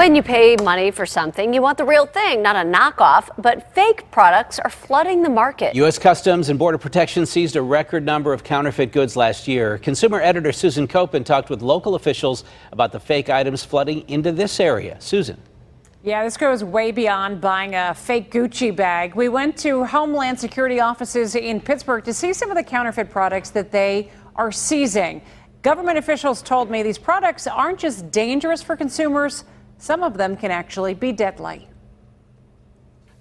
When you pay money for something, you want the real thing, not a knockoff. But fake products are flooding the market. U.S. Customs and Border Protection seized a record number of counterfeit goods last year. Consumer editor Susan Koeppen talked with local officials about the fake items flooding into this area. Susan. Yeah, this goes way beyond buying a fake Gucci bag. We went to Homeland Security offices in Pittsburgh to see some of the counterfeit products that they are seizing. Government officials told me these products aren't just dangerous for consumers, some of them can actually be deadly.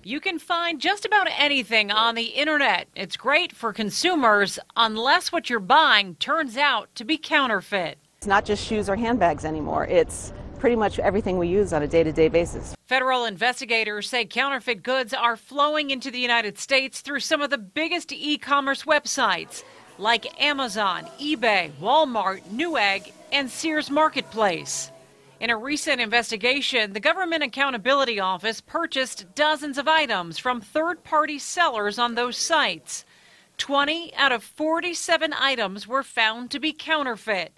You can find just about anything on the internet. It's great for consumers unless what you're buying turns out to be counterfeit. It's not just shoes or handbags anymore. It's pretty much everything we use on a day to day basis. Federal investigators say counterfeit goods are flowing into the United States through some of the biggest e commerce websites like Amazon, eBay, Walmart, Newegg, and Sears Marketplace. In a recent investigation, the Government Accountability Office purchased dozens of items from third party sellers on those sites. 20 out of 47 items were found to be counterfeit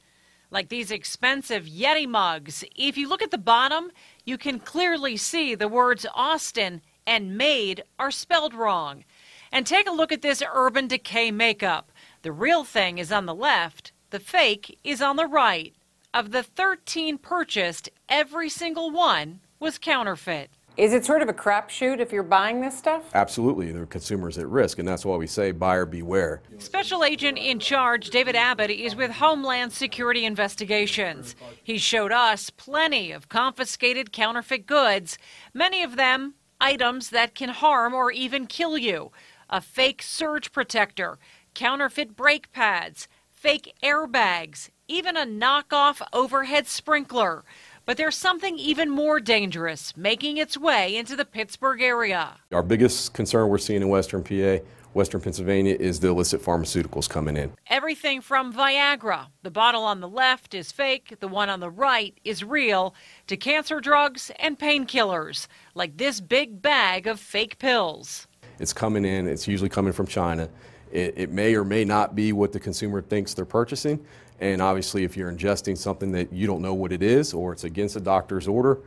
like these expensive Yeti mugs. If you look at the bottom, you can clearly see the words Austin and made are spelled wrong. And take a look at this Urban Decay makeup. The real thing is on the left, the fake is on the right. Of the 13 purchased, every single one was counterfeit. Is it sort of a crapshoot if you're buying this stuff? Absolutely. There are consumers at risk, and that's why we say buyer beware. Special Agent in charge David Abbott is with Homeland Security Investigations. He showed us plenty of confiscated counterfeit goods, many of them items that can harm or even kill you. A fake surge protector, counterfeit brake pads, fake airbags, even a knockoff overhead sprinkler. But there's something even more dangerous making its way into the Pittsburgh area. Our biggest concern we're seeing in Western PA, Western Pennsylvania, is the illicit pharmaceuticals coming in. Everything from Viagra, the bottle on the left is fake, the one on the right is real, to cancer drugs and painkillers, like this big bag of fake pills. It's coming in, it's usually coming from China. It, it, may or may not be what the consumer thinks they're purchasing. And obviously, if you're ingesting something that you don't know what it is or it's against a doctor's order,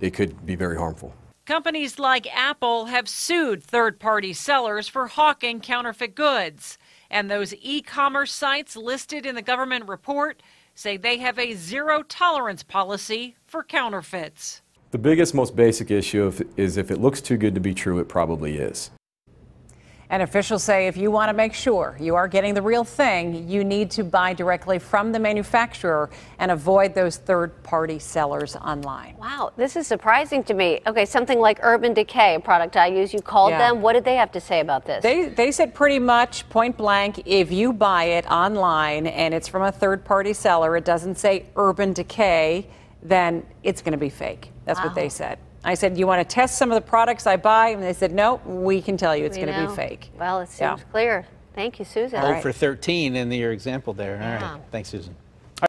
it could be very harmful. Companies like Apple have sued third party sellers for hawking counterfeit goods. And those e commerce sites listed in the government report say they have a zero tolerance policy for counterfeits. The biggest, most basic issue is if it looks too good to be true, it probably is. And officials say if you want to make sure you are getting the real thing, you need to buy directly from the manufacturer and avoid those third party sellers online. Wow, this is surprising to me. Okay, something like Urban Decay, a product I use, you called yeah. them. What did they have to say about this? They, they said pretty much point blank if you buy it online and it's from a third party seller, it doesn't say Urban Decay, then it's going to be fake. That's wow. what they said. I said, You want to test some of the products I buy? And they said, No, we can tell you it's going to be fake. Well, it seems yeah. clear. Thank you, Susan. Oh, Hold right. for 13 in your example there. All yeah. right. Thanks, Susan.